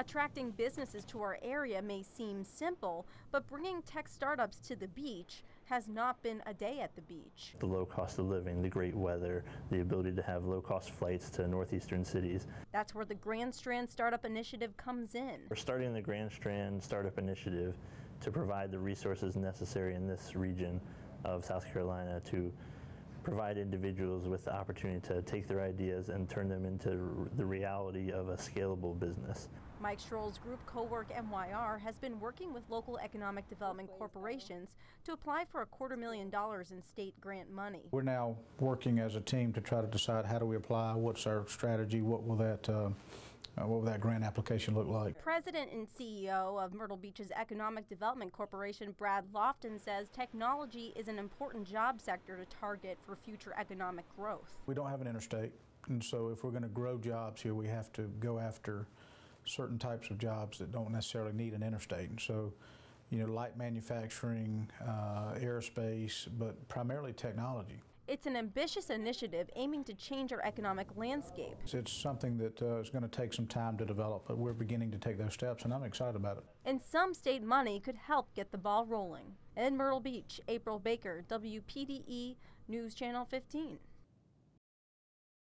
Attracting businesses to our area may seem simple, but bringing tech startups to the beach has not been a day at the beach. The low cost of living, the great weather, the ability to have low cost flights to northeastern cities. That's where the Grand Strand Startup Initiative comes in. We're starting the Grand Strand Startup Initiative to provide the resources necessary in this region of South Carolina to provide individuals with the opportunity to take their ideas and turn them into the reality of a scalable business. Mike Stroll's group CoWork MYR has been working with local economic development corporations to apply for a quarter million dollars in state grant money. We're now working as a team to try to decide how do we apply, what's our strategy, what will that uh, uh, what would that grant application look like? President and CEO of Myrtle Beach's Economic Development Corporation, Brad Lofton, says technology is an important job sector to target for future economic growth. We don't have an interstate, and so if we're going to grow jobs here, we have to go after certain types of jobs that don't necessarily need an interstate. And so, you know, light manufacturing, uh, aerospace, but primarily technology. It's an ambitious initiative aiming to change our economic landscape. It's something that uh, is going to take some time to develop, but we're beginning to take those steps, and I'm excited about it. And some state money could help get the ball rolling. In Myrtle Beach, April Baker, WPDE News Channel 15.